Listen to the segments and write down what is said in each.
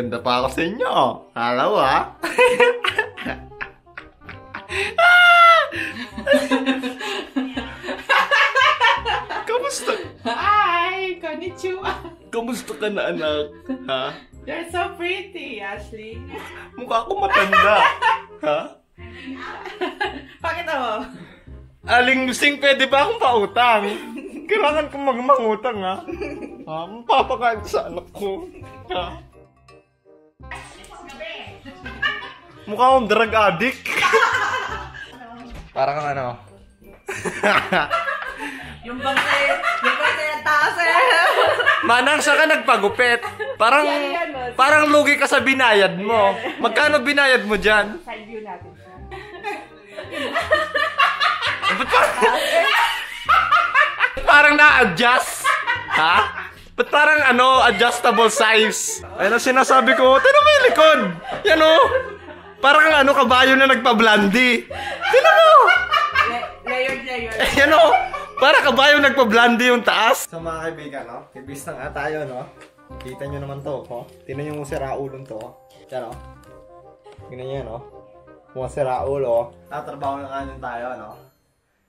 ganda pa ako sa inyo. Kala mo, ha? Kamusta? Hi! Konnichiwa! Kamusta ka na, anak? Ha? You're so pretty, Ashley. Mukha ko matanda. ha? Pakita mo. Aling Lusing, pwede ba akong pautang? Kailangan kong magmangutang, ha? Ha? Mapapakain ko sa anak ko. Ha? Mukha akong drug addict. Parang kang ano? Yung bang sa'yo, yung bang sa'yo taas eh. Manang siya ka nagpagupit. Parang, boss. parang lugi ka sa binayad mo. Magkano binayad mo dyan? Side view natin siya. Ba't parang, parang na-adjust? Ha? Ba't parang ano, adjustable size? Ayun ang sinasabi ko, tinan mo yung likod. Yan o. Parang kang ano, kabayo na nagpa-blondie. Tinan mo. La- layered, layered. Yan o. Para kabayo nagpa-blondie yung taas. So mga kaibigan, no? Ibis na nga tayo, no? Kita nyo naman to, no? Tingnan nyo kung sira ulong to. Yan o. Tingnan nyo yan, no? Kung sira ulo. Tatrabaho na nga nun tayo, no?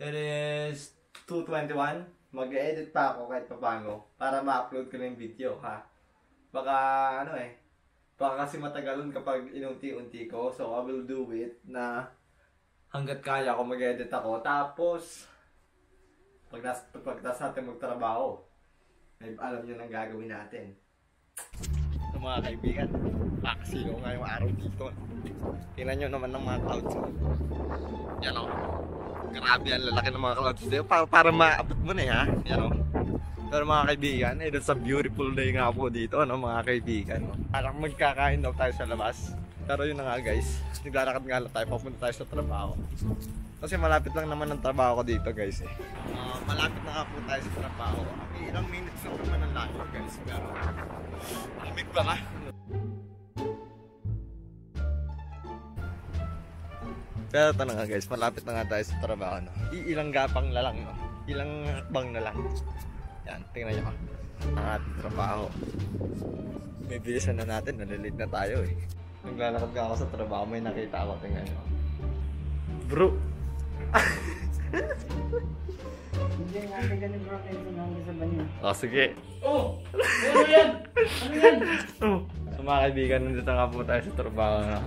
It is 2.21. Mag-edit pa ako kahit paano para ma-upload ko na yung video, ha? Baka, ano eh, baka kasi matagalon kapag inunti-unti ko. So, I will do it na hanggat kaya ko mag-edit ako. Tapos, pag nas pagtas natin magtrabaho, ay alam nyo nang gagawin natin. So mga kaibigan, pakasigaw nga yung araw dito. Tingnan nyo naman ng mga clouds. oh. Yan o. Grabe ang lalaki ng mga clouds. Para, para maabot mo na eh, ha. Yan o. Pero mga kaibigan, eh, it's a beautiful day nga po dito, ano, mga kaibigan. Parang magkakain daw tayo sa labas. Pero yun na nga guys, naglalakad nga lang tayo, papunta tayo sa trabaho. Kasi malapit lang naman ang trabaho ko dito guys eh. Ah, malapit na nga po tayo sa trabaho. May ilang minutes lang naman ang layo guys. Pero, malamig ba ka? Pero ito na nga guys, malapit na nga tayo sa trabaho. No? Iilang gapang na lang, no? Ilang hakbang na lang. Yan, tingnan nyo. Ang ating trabaho. May bilisan na natin, nalilate na tayo eh. Naglalakad ka ako sa trabaho, may nakita ako, tingnan nyo. Bro! Hindi nga, ganun bro, kayo sa banyo. Oh, sige. Oh! Ano yan? Ano yan? Oh. So mga kaibigan, nandito nga po tayo sa trabaho na.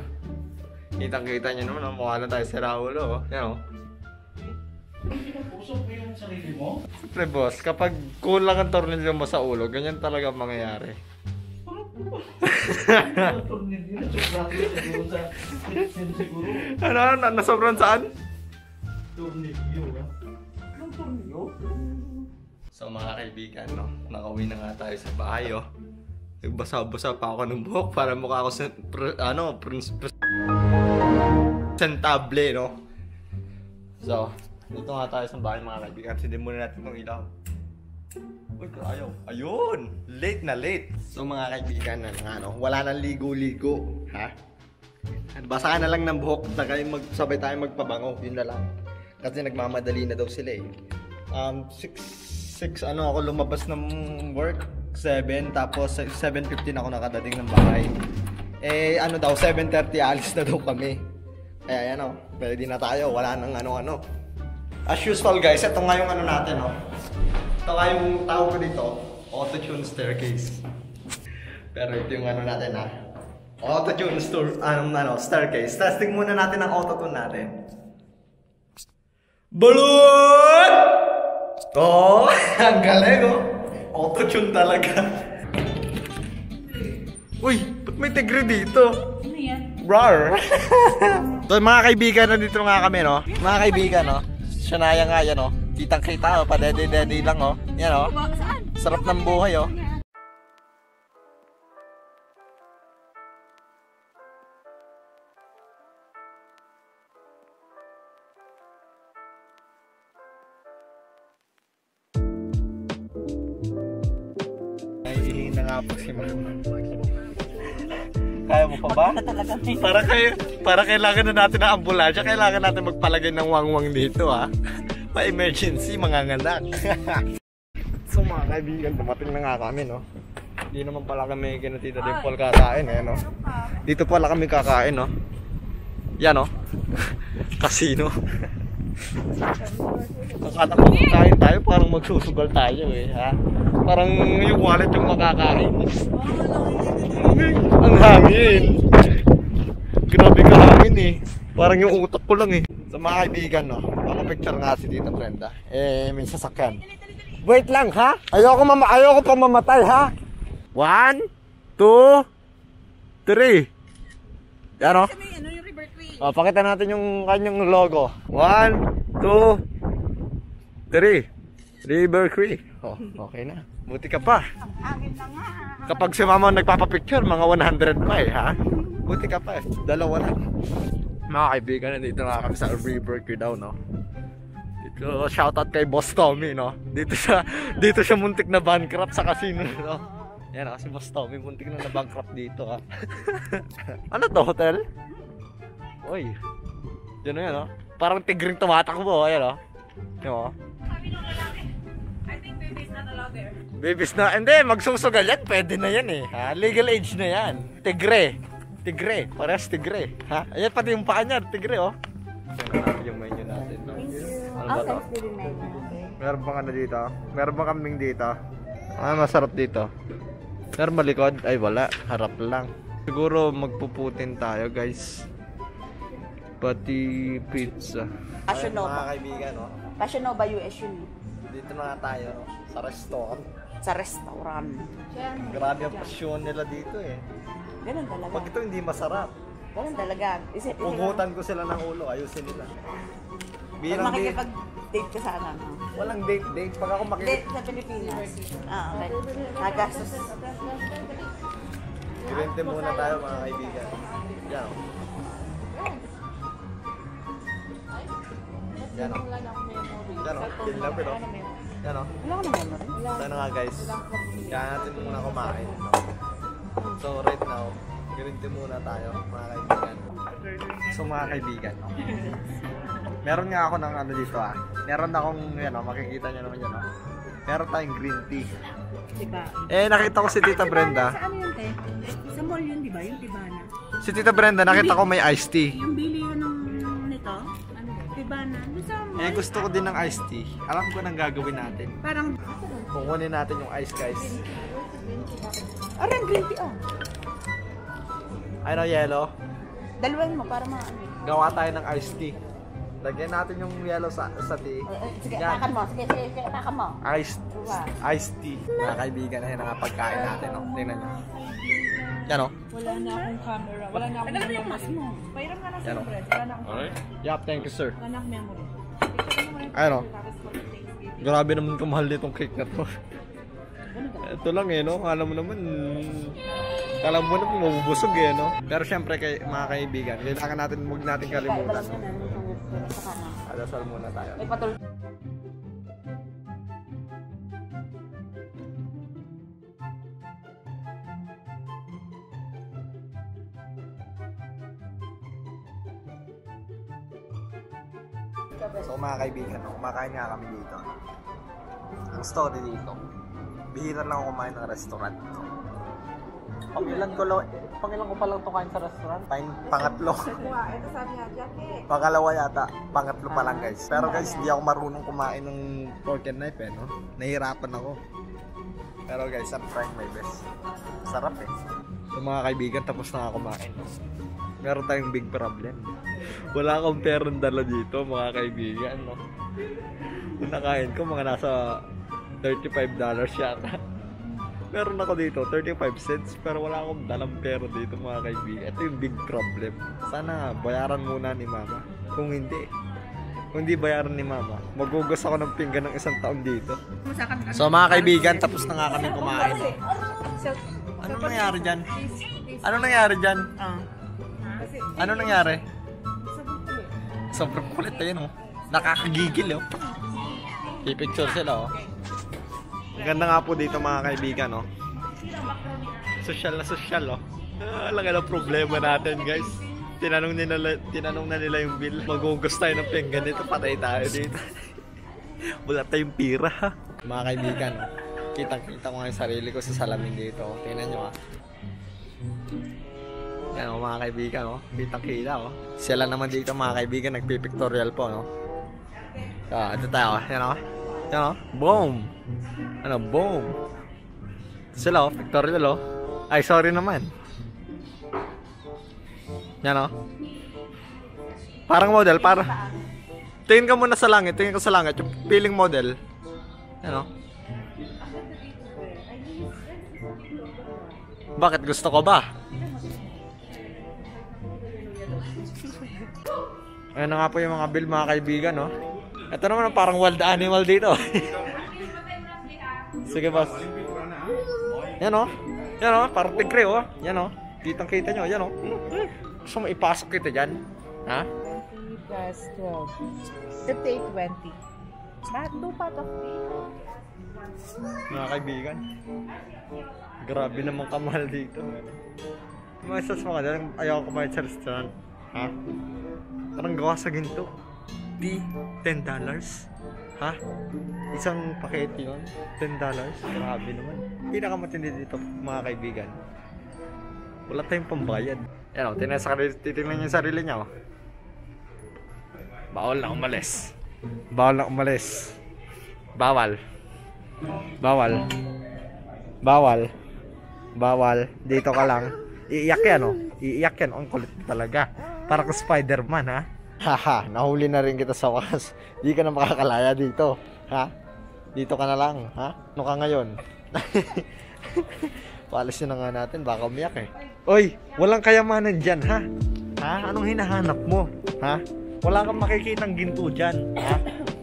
Kitang-kita nyo naman, mukha na tayo sa Raulo. Oh. Yan oh. Pusok mo yung sarili mo? Siyempre boss, kapag kulang ang tornilyo mo sa ulo, ganyan talaga ang mangyayari. Kitchen siguro. Ano, na, nasobrang saan? Tornilyo, ha? Anong tornilyo? So mga kaibigan, no, nakauwi na nga tayo sa bahay, oh. Nagbasa-basa pa ako ng buhok para mukha ako sa, pr- ano, prince, presentable, no. So, dito nga tayo sa bahay mga kaibigan. Sindin muna natin itong ilaw. Uy, ayaw. Ayun! Late na late. So mga kaibigan, ano nga, no, wala nang ligo-ligo. Ha? Basa ka na lang ng buhok, yung magsabay tayo magpabango. Yun na lang. Kasi nagmamadali na daw sila eh. Um, 6, 6 ano ako lumabas ng work, 7, tapos 7.15 ako nakadating ng bahay. Eh, ano daw, 7.30 alis na daw kami. Kaya yan o, ready na tayo, wala nang ano-ano. As usual guys, ito nga yung ano natin o. Ito nga yung tawag ko dito, auto-tune staircase. Pero ito yung ano natin ha. Auto-tune store, ano, ano, staircase. Testing muna natin ang auto-tune natin. Balon! Oh, ang galing oh. Auto-tune talaga. Uy, ba't may tigre dito? Ano yan? Rar! so mga kaibigan, nandito nga kami, no? Mga kaibigan, no? Siya nga yan, no? Kitang kita, oh. Padede-dede lang, oh. Yan, oh. Sarap ng buhay, oh. Ba? May Para kay para kailangan na natin ng ambulansya, kailangan natin magpalagay ng wangwang dito ha. Pa emergency mga nganak. so mga kaibigan, dumating na nga kami no. Hindi naman pala kami kina Tita Dimple kakain eh, no? Dito pala kami kakain, no? Yan, no? Casino. Kakatakot kain tayo, parang magsusugal tayo eh, ha? Parang yung wallet yung makakain. Ang hangin. Grabe ka hangin eh. Parang yung utak ko lang eh. Sa mga kaibigan, no? Ako picture nga si Tita Brenda. Eh, may sasakyan. Wait lang, ha? Ayoko, mama ayoko pa mamatay, ha? One, two, three. Yan, o. Ano yung? Oh, pakita natin yung kanyang logo. One, two, three. River Creek. Oh, okay na. Buti ka pa. Na. Kapag si mama nagpapapicture, mga 100 pa eh, ha? Buti ka pa eh. Dalawa lang. Mga kaibigan, nandito na kami sa River Creek daw, no? Dito, shoutout kay Boss Tommy, no? Dito siya, dito siya muntik na bankrupt sa casino, no? Yan, ah, si Boss Tommy, muntik na na-bankrupt dito, ha? ano to, hotel? Uy. Yan na yan, oh. Parang tigring tumatakbo, ayan, oh. Yan, oh. Sabi nung lalaki, I think baby is not allowed there. Babies na, hindi, magsusugal yan, pwede na yan eh. Ha? Legal age na yan. Tigre. Tigre. Parehas tigre. Ha? Ayan pati yung paa niya, tigre oh. Yung menu natin. No? Ano ba to? Meron bang ano dito? Meron bang kambing dito? Ah, masarap dito. Meron ba likod? Ay, wala. Harap lang. Siguro magpuputin tayo, guys. Pati pizza. Passion Nova. mga kaibigan, no? Passion Nova usually. Dito na nga tayo, no? Sa restaurant. Sa restaurant. Grabe ang pasyon nila dito eh. Ganun talaga. Pag ito hindi masarap, Ganun talaga. Isip Pugutan ko sila ng ulo, ayusin nila. Pag Bilang date, makikipag-date ka sana, no? walang date date. Pag ako Date makikip, sa Pilipinas. Ah, okay. Nagastos. Grente muna tayo mga kaibigan. Yan o. Yan o. Yan o. Yan lang pero. Yan o. Wala ko na memory. Sana nga guys. Kaya natin muna kumain. No? So right now, grente muna tayo mga kaibigan. So mga kaibigan. No? Meron nga ako ng ano dito ah. Meron akong yan o. Makikita nyo naman yan o. Meron tayong green tea. Diba? Eh, nakita ko si Tita Brenda. Sa ano yun, te? Sa mall yun, di ba? Yung Tibana. Si Tita Brenda, nakita ko may iced tea. Yung bili yun ng sa mall. Eh, gusto ko din ng iced tea. Alam ko nang gagawin natin. Parang, Kukunin natin yung ice, guys. Aray, green tea, oh. Ano, yellow? Dalawan mo para ma... Gawa tayo ng iced tea. Lagyan natin yung yellow sa, sa tea. Eh, eh, Sige, Yan. takan mo. Sige, sige, sige, takan mo. Iced, iced tea. Mga kaibigan, ayun ang pagkain natin. Oh. Tingnan nyo. Yan oh. wala na akong camera. Wala na akong memory. Mas mo. Pairam ka na sa Yan, oh. Wala na akong Yup, thank you, sir. Wala na akong memory. Ayun oh. Grabe naman kamahal nitong cake na to. Ito lang eh, no? Alam mo naman, alam mo naman mabubusog eh, no? Pero syempre, kay, mga kaibigan, kailangan natin, huwag natin kalimutan. Kanan. Alasal muna tayo. May patul... mga kaibigan, no, kumakain nga kami dito. Ang story dito, bihira lang ako kumain ng restaurant. Pangilan ko, lang, pangilan ko pa lang to kain sa restaurant? Pang, pangatlo. Ito sabi nga, Jackie. Pangalawa yata, pangatlo pa lang guys. Pero guys, hindi ako marunong kumain ng pork and knife eh, no? Nahihirapan ako. Pero guys, I'm trying my best. Sarap eh. So mga kaibigan, tapos na ako kumain. Meron tayong big problem. Wala akong perang dala dito, mga kaibigan, no? Yung nakain ko, mga nasa $35 yata. Meron ako dito, 35 cents, pero wala akong dalang pera dito, mga kaibigan. Ito yung big problem. Sana bayaran muna ni mama. Kung hindi, kung hindi bayaran ni mama, magugos ako ng pinggan ng isang taon dito. So mga kaibigan, tapos na nga kami kumain. no? Ano nangyari dyan? Ano nangyari dyan? Ano nangyari? Sobrang kulit na yun, oh. Nakakagigil, oh. I-picture sila, oh. Ang ganda nga po dito, mga kaibigan, oh. Social na social, oh. Ah, laki ng problema natin, guys. Tinanong nila, tinanong na nila yung bill. Magugos tayo ng pinggan dito, patay tayo dito. Wala tayong pira, ha. Mga kaibigan, oh. Kitang-kita ko nga yung sarili ko sa salamin dito. Tingnan nyo ah. Yan oh, mga kaibigan, oh. Kitang-kita, oh. Sila naman dito, mga kaibigan, nagpipictorial po, no? Ah, ito tayo. Yan, oh. Yan, oh. Boom! Ano, boom! Sila, oh. Pictorial, oh. Ay, sorry naman. Yan, oh. Parang model, para. Tingin ka muna sa langit, tingin ka sa langit, yung feeling model. Yan, oh. Bakit gusto ko ba? Ayan na nga po yung mga bill mga kaibigan, no? Ito naman parang wild animal dito. Sige, boss. Yan, oh. Yan, oh. Parang tigre, oh. Yan, oh. Kitang kita nyo. Yan, mm. Gusto mo ipasok kita dyan? Ha? 20 plus 12. 58, 20. Ba, two pot of Mga kaibigan. Grabe naman kamahal dito. Mga sas mga dyan, ayaw ko kumain sa restaurant. Ha? Parang gawa sa ginto. Di, $10 dollars. Ha? Isang pakete yun? $10 dollars? Grabe naman. Pinakamatindi dito, mga kaibigan. Wala tayong pambayad. Yan o, tinan sa titingnan niya yung sarili niya o. Bawal na umalis. Bawal na umalis. Bawal. Bawal. Bawal. Bawal. Dito ka lang. Iiyak yan, oh. Iiyak yan. Ang kulit talaga. Para ka Spider-Man, ha? Haha, nahuli na rin kita sa wakas. Di ka na makakalaya dito. Ha? Dito ka na lang, ha? Ano ka ngayon? Palis na nga natin, baka umiyak eh. Oy, walang kayamanan dyan, ha? Ha? Anong hinahanap mo? Ha? Wala kang makikitang ginto dyan, ha?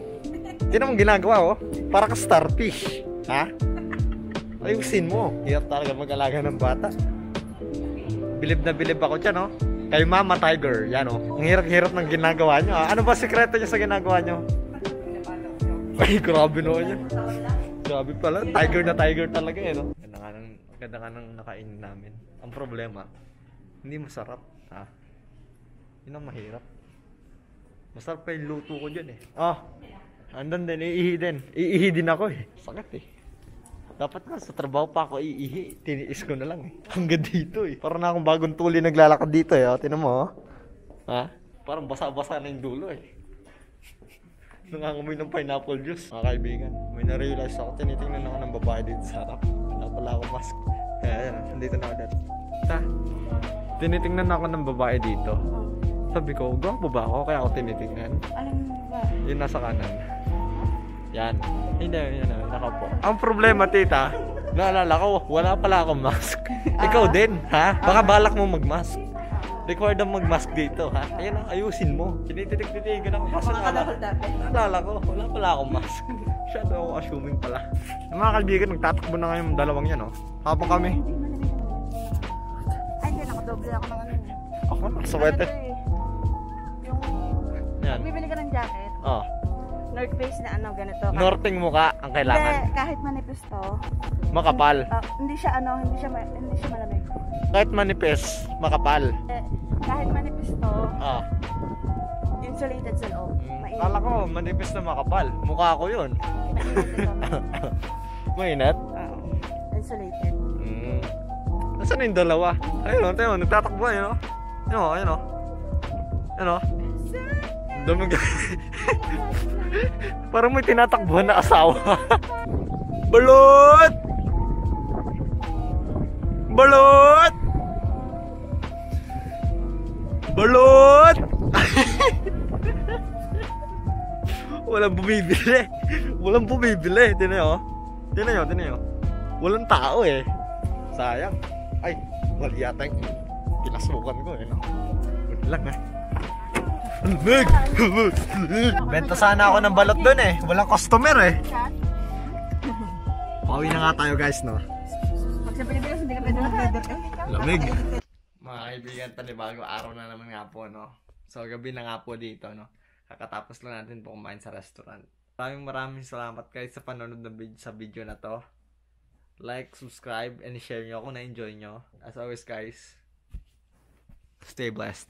Hindi naman ginagawa, oh. Para ka starfish, ha? Ayusin mo. Hirap talaga mag-alaga ng bata. Bilib na bilib ako dyan, oh. Kay Mama Tiger, yan, oh. Ang hirap-hirap ng ginagawa nyo, ah. Ano ba sikreto nyo sa ginagawa nyo? Ay, grabe naman yun. Grabe pala. Tiger na tiger talaga, eh, no? Ganda nga ng, ganda nga ng nakainin namin. Ang problema, hindi masarap, ha? Yun ang mahirap. Masarap pa yung luto ko dyan, eh. Ah, andan din, iihi din. Iihi din ako, eh. Sakit, eh. Dapat nga sa trabaho pa ako iihi. Tiniis ko na lang eh. Hanggang dito eh. Parang na akong bagong tuli naglalakad dito eh. Oh. Tinan mo oh. Ha? Parang basa-basa na yung dulo eh. Nangangamoy ng pineapple juice. Mga kaibigan, may na-realize ako. Tinitingnan ako ng babae dito sa harap. Wala pala ako mask. Kaya yan, nandito na ako dito. Ta, tinitingnan ako ng babae dito. Sabi ko, gwapo ba ako? Kaya ako tinitingnan. Alam mo ba? Yun nasa kanan. Yan. Hindi, yan na, nakaupo. Ang problema, tita, naalala ko, wala pala akong mask. Ikaw din, ha? Baka balak mo mag-mask. Required ang mag-mask dito, ha? Ayan ang ayusin mo. Tinitig-titigan ako. Kaso naalala, naalala ko, wala pala akong mask. Masyado ako assuming pala. Yung mga kaibigan, nagtatakbo na ngayon dalawang yan, oh. Habang kami. Ay, hindi. Nakadoble ako ng ano. Ako, nakasawete. Ano eh, Yung... Yan. Bibili ka ng jacket. Oh. North Face na ano, ganito. Norting mukha ang kailangan. Hindi, kahit manipis to. Makapal. ah, hindi siya ano, hindi siya, hindi siya malamig. Kahit manipis, makapal. Eh, kahit manipis to, Ah. insulated sa loob. Mm, Mainit. Kala ko, manipis na makapal. Mukha ko yun. Mainit? Oo. Insulated. Mm. Nasaan na yung dalawa? Ayun o, tayo, nagtatakbo ayun o. Ayun o, ayun o. Ayun o. Dami ka. Parang may tinatakbuhan na asawa. Balot! Balot! Balot! Walang bumibili. Walang bumibili. Tinan nyo. Tinan nyo, tinan nyo. Walang tao eh. Sayang. Ay, mali yata yung pinasukan ko eh. Good lang eh. Benta sana ako ng balot doon eh. Walang customer eh. Pauwi na nga tayo guys no. Lamig. Mga kaibigan, panibago araw na naman nga po, no? So, gabi na nga po dito, no? Kakatapos lang natin po kumain sa restaurant. Maraming maraming salamat guys sa panonood ng video, sa video na to. Like, subscribe, and share nyo kung na-enjoy nyo. As always guys, stay blessed.